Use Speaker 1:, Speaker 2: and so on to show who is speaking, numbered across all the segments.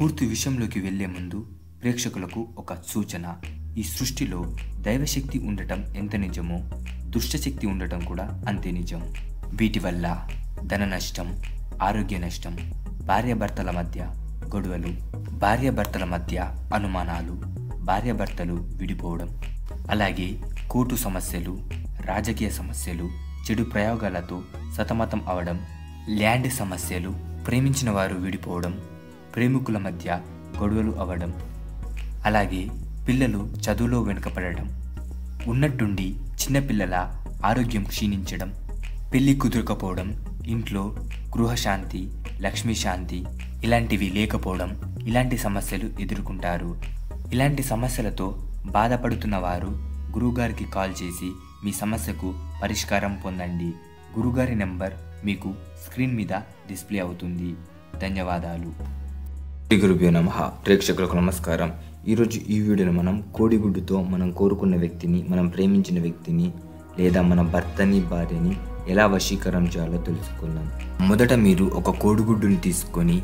Speaker 1: పూర్తి విషయంలోకి వెళ్ళే ముందు ప్రేక్షకులకు ఒక సూచన. ఈ సృష్టిలో దైవశక్తి ఉండటం ఎంత నిజమో దుష్టశక్తి ఉండటం కూడా అంతే నిజం. వీటి వల్ల ధన నష్టం ఆరోగ్య నష్టం భార్యాభర్తల మధ్య గొడవలు భార్యాభర్తల మధ్య అనుమానాలు భార్యాభర్తలు విడిపోవడం. అలాగే కోర్టు సమస్యలు రాజకీయ సమస్యలు చెడు ప్రయోగాలతో సతమతం అవడం ల్యాండ్ సమస్యలు ప్రేమించిన వారు విడిపోవడం ప్రేమికుల మధ్య గొడవలు అవ్వడం అలాగే పిల్లలు చదువులో వెనుకపడడం ఉన్నట్టుండి చిన్నపిల్లల ఆరోగ్యం క్షీణించడం పెళ్ళి కుదురకపోవడం ఇంట్లో గృహశాంతి లక్ష్మీశాంతి ఇలాంటివి లేకపోవడం ఇలాంటి సమస్యలు ఎదుర్కొంటారు. ఇలాంటి సమస్యలతో బాధపడుతున్న వారు గురువుగారికి కాల్ చేసి మీ సమస్యకు పరిష్కారం పొందండి. గురుగారి నెంబర్ మీకు స్క్రీన్ మీద డిస్ప్లే అవుతుంది. ధన్యవాదాలు.
Speaker 2: శ్రీ గురుభ్యో నమ. ప్రేక్షకులకు నమస్కారం. ఈరోజు ఈ వీడియోలో మనం కోడిగుడ్డుతో మనం కోరుకున్న వ్యక్తిని మనం ప్రేమించిన వ్యక్తిని లేదా మన భర్తని భార్యని ఎలా వశీకరం చేయాలో తెలుసుకుందాం. మొదట మీరు ఒక కోడిగుడ్డుని తీసుకొని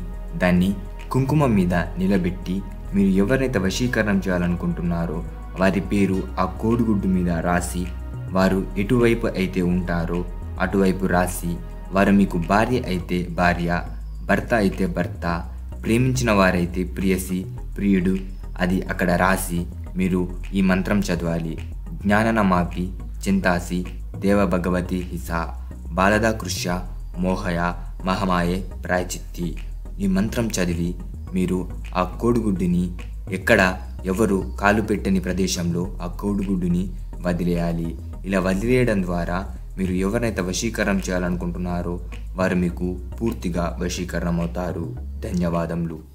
Speaker 2: దాన్ని కుంకుమ మీద నిలబెట్టి మీరు ఎవరైతే వశీకరణం చేయాలనుకుంటున్నారో వారి పేరు ఆ కోడిగుడ్డు మీద రాసి వారు ఎటువైపు అయితే ఉంటారో అటువైపు రాసి వారు మీకు భార్య అయితే భార్య భర్త అయితే భర్త ప్రేమించిన వారైతే ప్రియసి ప్రియుడు అది అక్కడ రాసి మీరు ఈ మంత్రం చదవాలి. జ్ఞాననమాపి చింతాసి దేవ భగవతి హిసా బాలదా కృష్య మోహయ మహమాయే ప్రాయచిత్తి. ఈ మంత్రం చదివి మీరు ఆ కోడిగుడ్డుని ఎక్కడ ఎవరు కాలు పెట్టని ప్రదేశంలో ఆ కోడిగుడ్డుని వదిలేయాలి. ఇలా వదిలేయడం ద్వారా మీరు ఎవరైతే వశీకరణం చేయాలనుకుంటున్నారో వారు మీకు పూర్తిగా వశీకరణం అవుతారు ధన్యవాదములు.